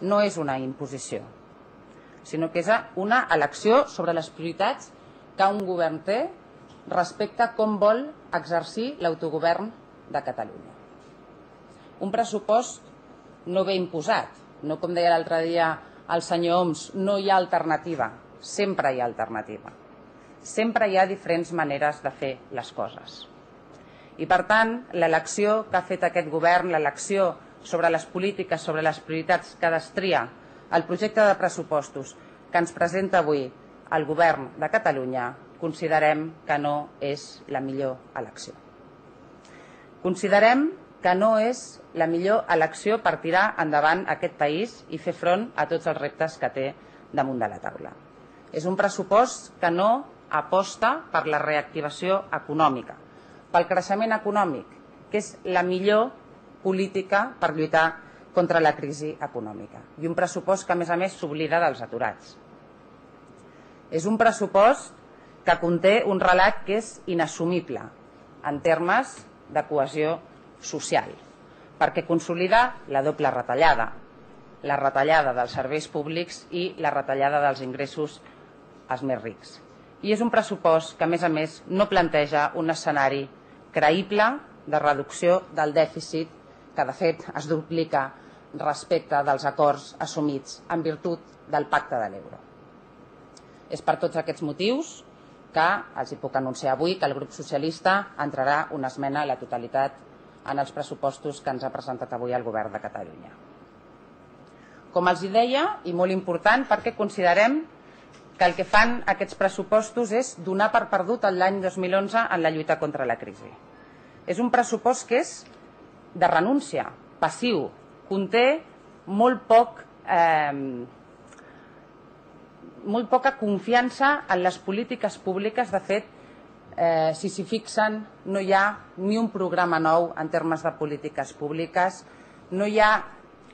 no és una imposició, sinó que és una elecció sobre les prioritats que un govern té respecte a com vol exercir l'autogovern de Catalunya. Un pressupost no ve imposat, no com deia l'altre dia el senyor Oms, no hi ha alternativa, sempre hi ha alternativa. Sempre hi ha diferents maneres de fer les coses. I per tant, l'elecció que ha fet aquest govern, l'elecció sobre les polítiques, sobre les prioritats que destria el projecte de pressupostos que ens presenta avui el govern de Catalunya, considerem que no és la millor elecció. Considerem que no és la millor elecció per tirar endavant aquest país i fer front a tots els reptes que té damunt de la taula. És un pressupost que no aposta per la reactivació econòmica, pel creixement econòmic, que és la millor política per lluitar contra la crisi econòmica. I un pressupost que, a més a més, s'oblida dels aturats. És un pressupost que conté un relat que és inassumible en termes de cohesió social, perquè consolida la doble retallada, la retallada dels serveis públics i la retallada dels ingressos als més rics. I és un pressupost que, a més a més, no planteja un escenari creïble de reducció del dèficit, que de fet es duplica respecte dels acords assumits en virtut del pacte de l'euro. És per tots aquests motius que els hi puc anunciar avui que el grup socialista entrarà una esmena a la totalitat en els pressupostos que ens ha presentat avui el govern de Catalunya. Com els hi deia, i molt important, perquè considerem que el que fan aquests pressupostos és donar per perdut l'any 2011 en la lluita contra la crisi. És un pressupost que és de renúncia, passiu, conté molt poc eh, molt poca confiança en les polítiques públiques. De fet, eh, si s'hi fixen, no hi ha ni un programa nou en termes de polítiques públiques, no hi ha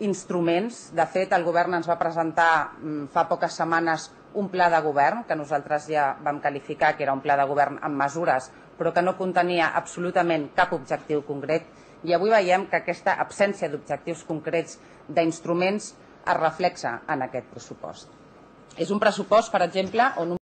instruments. De fet, el govern ens va presentar mm, fa poques setmanes un pla de govern, que nosaltres ja vam qualificar que era un pla de govern amb mesures, però que no contenia absolutament cap objectiu concret. I avui veiem que aquesta absència d'objectius concrets d'instruments es reflexa en aquest pressupost. És un pressupost, per exemple, on un